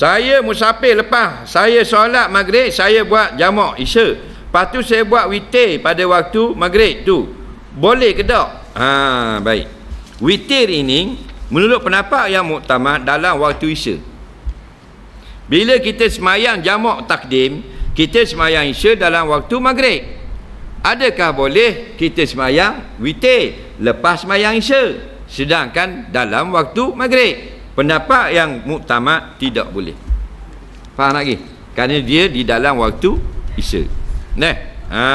Saya musafir lepas saya solat maghrib, saya buat jamak isya. Lepas tu saya buat witir pada waktu maghrib tu. Boleh ke tak? Ha, baik. Witir ini menurut pendapat yang muktamad dalam waktu isya. Bila kita semayang jamak takdim, kita semayang isya dalam waktu maghrib. Adakah boleh kita semayang witir lepas semayang isya? Sedangkan dalam waktu maghrib. Pendapat yang muktamad tidak boleh. Faham lagi? Kerana dia di dalam waktu isya. Nah. Ha.